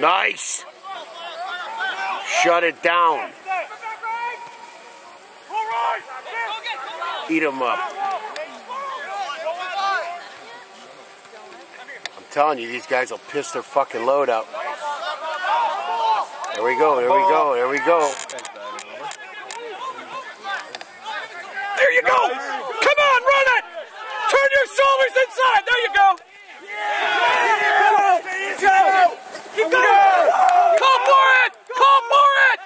Nice. Shut it down. Eat them up. I'm telling you, these guys will piss their fucking load out. There we go, there we go, there we go. There you go! Come on, run it! Turn your shoulders inside! There you go! Keep going! Call for it! Call for it!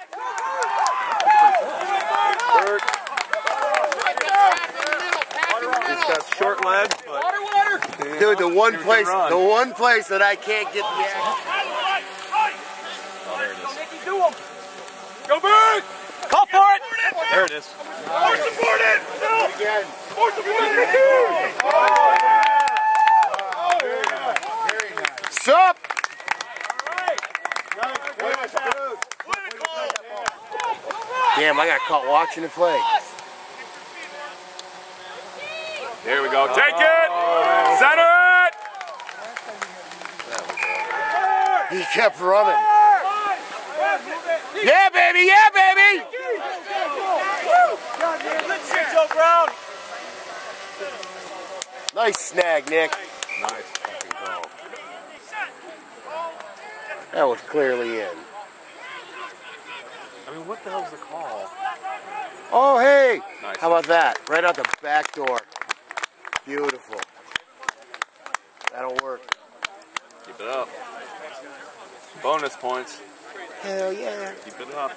He's got short legs, but Dude, the one place, the one place that I can't get the action. oh, there it is. Go big! Call for it. There it is. More support it! Again. More support it! Sup? Damn, I got caught watching it play. There we go. Take it! Center it! He kept running. Yeah, baby, yeah, baby! Nice snag, Nick. Nice fucking call. That was clearly in. I mean, what the hell's the call? Oh, hey! Nice. How about that? Right out the back door. Beautiful. That'll work. Keep it up. Bonus points. Hell yeah. Keep it up.